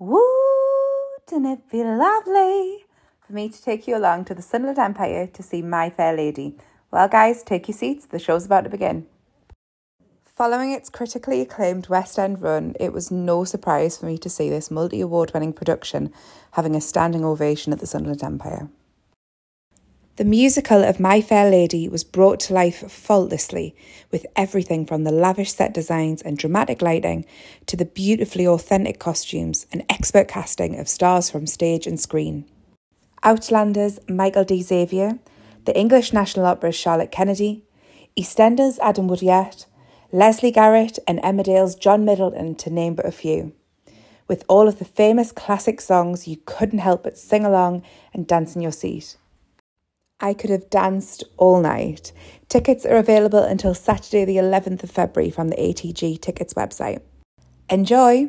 Wouldn't it be lovely for me to take you along to the Sunderland Empire to see My Fair Lady? Well, guys, take your seats. The show's about to begin. Following its critically acclaimed West End run, it was no surprise for me to see this multi award winning production having a standing ovation at the Sunderland Empire. The musical of My Fair Lady was brought to life faultlessly, with everything from the lavish set designs and dramatic lighting to the beautifully authentic costumes and expert casting of stars from stage and screen. Outlanders Michael D. Xavier, the English National Opera's Charlotte Kennedy, EastEnders Adam Woodyatt, Lesley Garrett, and Emmerdale's John Middleton, to name but a few. With all of the famous classic songs, you couldn't help but sing along and dance in your seat. I could have danced all night. Tickets are available until Saturday, the 11th of February from the ATG Tickets website. Enjoy!